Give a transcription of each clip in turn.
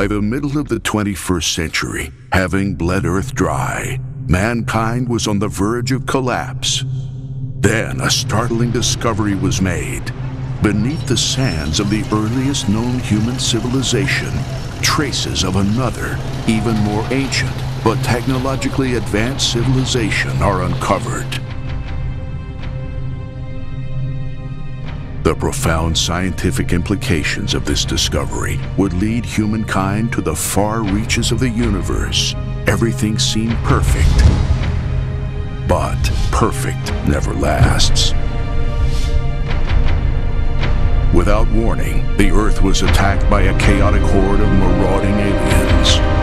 By the middle of the 21st century, having bled Earth dry, mankind was on the verge of collapse. Then a startling discovery was made. Beneath the sands of the earliest known human civilization, traces of another, even more ancient, but technologically advanced civilization are uncovered. The profound scientific implications of this discovery would lead humankind to the far reaches of the universe. Everything seemed perfect. But perfect never lasts. Without warning, the Earth was attacked by a chaotic horde of marauding aliens.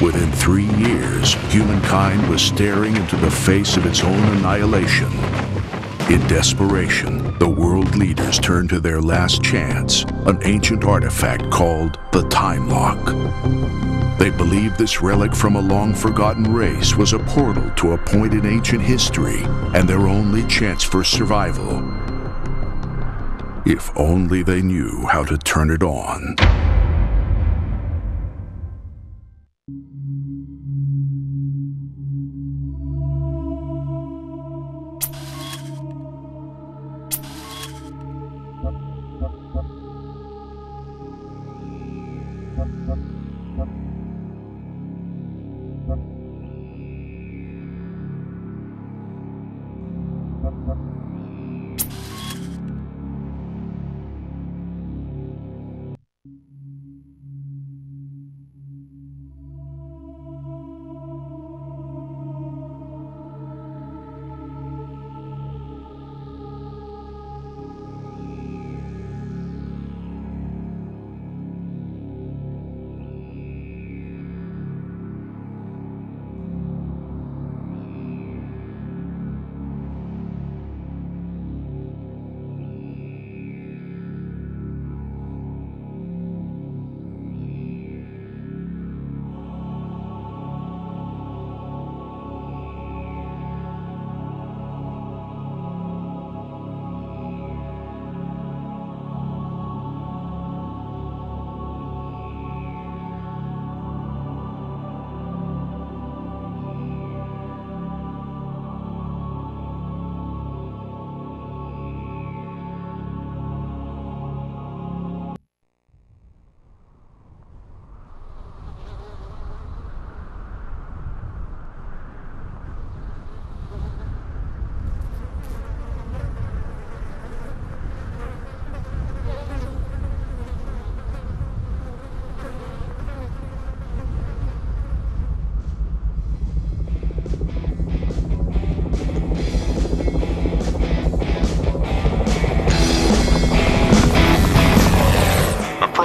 Within three years, humankind was staring into the face of its own annihilation. In desperation, the world leaders turned to their last chance, an ancient artifact called the Time Lock. They believed this relic from a long-forgotten race was a portal to a point in ancient history and their only chance for survival. If only they knew how to turn it on.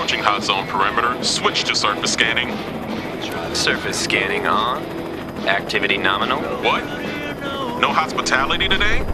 Approaching hot zone perimeter. Switch to surface scanning. Surface scanning on. Activity nominal. What? No hospitality today?